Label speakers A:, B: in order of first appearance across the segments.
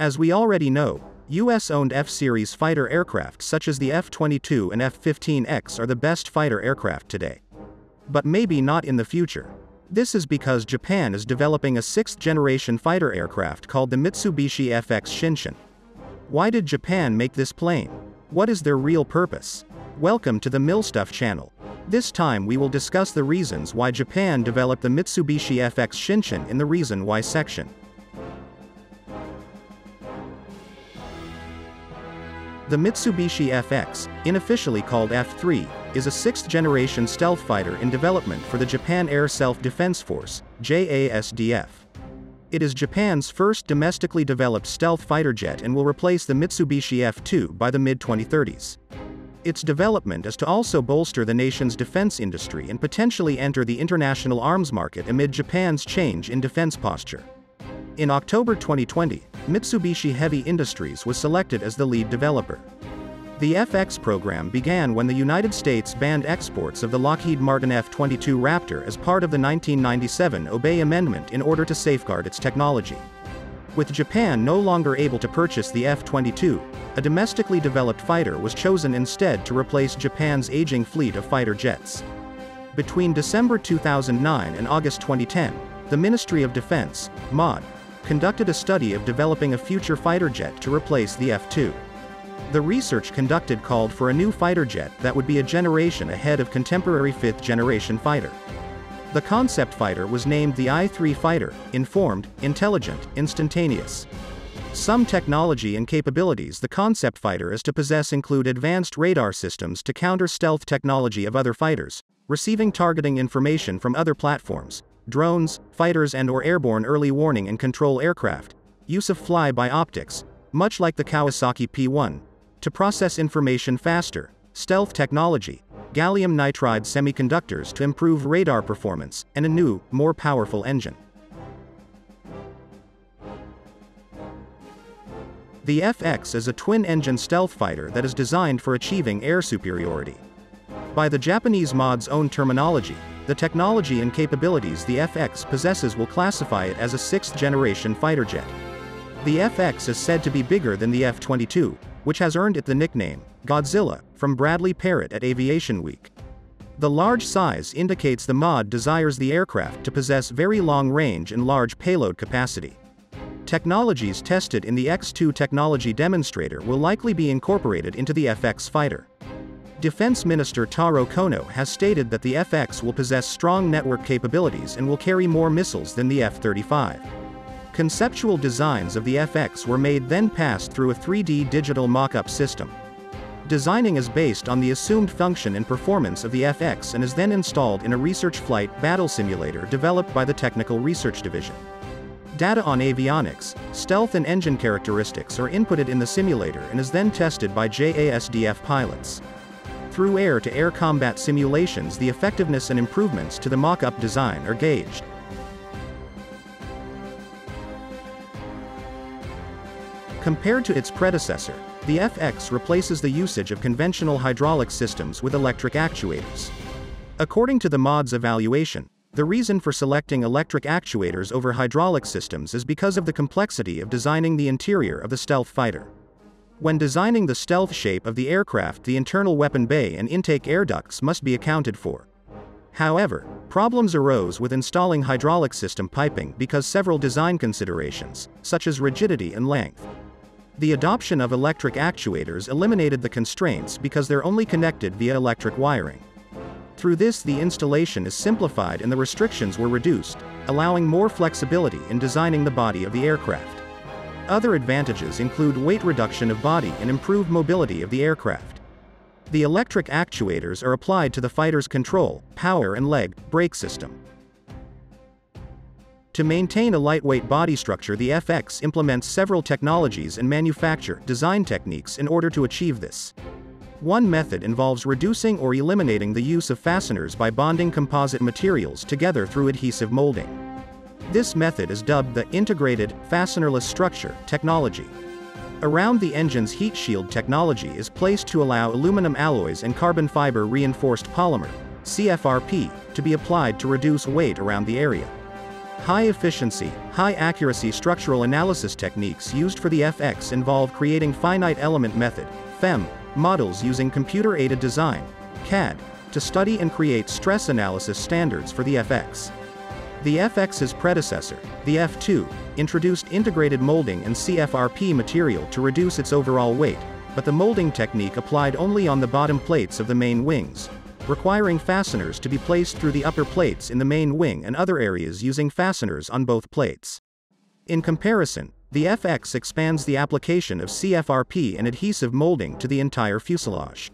A: As we already know, US owned F Series fighter aircraft such as the F 22 and F 15X are the best fighter aircraft today. But maybe not in the future. This is because Japan is developing a sixth generation fighter aircraft called the Mitsubishi FX Shinshin. Why did Japan make this plane? What is their real purpose? Welcome to the Milstuff channel. This time we will discuss the reasons why Japan developed the Mitsubishi FX Shinshin in the Reason Why section. The Mitsubishi FX, unofficially called F3, is a sixth-generation stealth fighter in development for the Japan Air Self-Defense Force, JASDF. It is Japan's first domestically developed stealth fighter jet and will replace the Mitsubishi F2 by the mid-2030s. Its development is to also bolster the nation's defense industry and potentially enter the international arms market amid Japan's change in defense posture. In October 2020, Mitsubishi Heavy Industries was selected as the lead developer. The FX program began when the United States banned exports of the Lockheed Martin F-22 Raptor as part of the 1997 Obey Amendment in order to safeguard its technology. With Japan no longer able to purchase the F-22, a domestically developed fighter was chosen instead to replace Japan's aging fleet of fighter jets. Between December 2009 and August 2010, the Ministry of Defense, MOD, conducted a study of developing a future fighter jet to replace the F-2. The research conducted called for a new fighter jet that would be a generation ahead of contemporary fifth-generation fighter. The concept fighter was named the I-3 fighter, informed, intelligent, instantaneous. Some technology and capabilities the concept fighter is to possess include advanced radar systems to counter stealth technology of other fighters, receiving targeting information from other platforms, drones, fighters and or airborne early warning and control aircraft, use of fly-by optics, much like the Kawasaki P1, to process information faster, stealth technology, gallium nitride semiconductors to improve radar performance, and a new, more powerful engine. The FX is a twin-engine stealth fighter that is designed for achieving air superiority. By the Japanese mod's own terminology, the technology and capabilities the FX possesses will classify it as a sixth-generation fighter jet. The FX is said to be bigger than the F-22, which has earned it the nickname, Godzilla, from Bradley Perrett at Aviation Week. The large size indicates the mod desires the aircraft to possess very long range and large payload capacity. Technologies tested in the X2 technology demonstrator will likely be incorporated into the FX fighter. Defense Minister Taro Kono has stated that the FX will possess strong network capabilities and will carry more missiles than the F-35. Conceptual designs of the FX were made then passed through a 3D digital mock-up system. Designing is based on the assumed function and performance of the FX and is then installed in a research flight battle simulator developed by the Technical Research Division. Data on avionics, stealth and engine characteristics are inputted in the simulator and is then tested by JASDF pilots. Through air-to-air -air combat simulations the effectiveness and improvements to the mock-up design are gauged. Compared to its predecessor, the FX replaces the usage of conventional hydraulic systems with electric actuators. According to the mod's evaluation, the reason for selecting electric actuators over hydraulic systems is because of the complexity of designing the interior of the stealth fighter. When designing the stealth shape of the aircraft the internal weapon bay and intake air ducts must be accounted for. However, problems arose with installing hydraulic system piping because several design considerations, such as rigidity and length. The adoption of electric actuators eliminated the constraints because they're only connected via electric wiring. Through this the installation is simplified and the restrictions were reduced, allowing more flexibility in designing the body of the aircraft. Other advantages include weight reduction of body and improved mobility of the aircraft. The electric actuators are applied to the fighter's control, power and leg, brake system. To maintain a lightweight body structure the FX implements several technologies and manufacture design techniques in order to achieve this. One method involves reducing or eliminating the use of fasteners by bonding composite materials together through adhesive molding. This method is dubbed the Integrated, Fastenerless Structure technology. Around the engine's heat shield technology is placed to allow aluminum alloys and carbon fiber reinforced polymer, CFRP, to be applied to reduce weight around the area. High-efficiency, high-accuracy structural analysis techniques used for the FX involve creating finite element method, FEM, models using computer-aided design, CAD, to study and create stress analysis standards for the FX. The FX's predecessor, the F2, introduced integrated molding and CFRP material to reduce its overall weight, but the molding technique applied only on the bottom plates of the main wings, requiring fasteners to be placed through the upper plates in the main wing and other areas using fasteners on both plates. In comparison, the FX expands the application of CFRP and adhesive molding to the entire fuselage.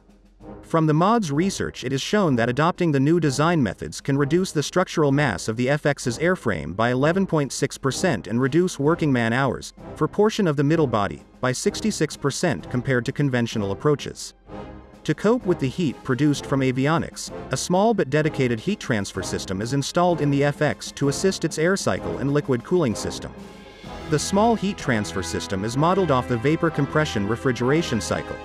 A: From the MOD's research it is shown that adopting the new design methods can reduce the structural mass of the FX's airframe by 11.6% and reduce working man hours, for portion of the middle body, by 66% compared to conventional approaches. To cope with the heat produced from avionics, a small but dedicated heat transfer system is installed in the FX to assist its air cycle and liquid cooling system. The small heat transfer system is modeled off the vapor compression refrigeration cycle,